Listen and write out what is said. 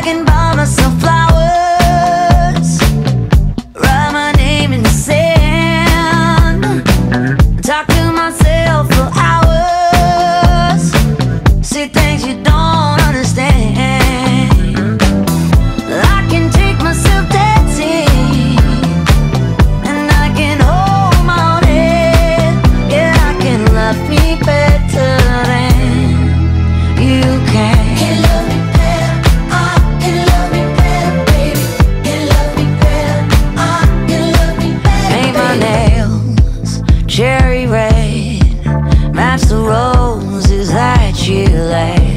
I can buy myself flowers, write my name in the sand, talk to myself for hours, see things you don't match the roses that you remorse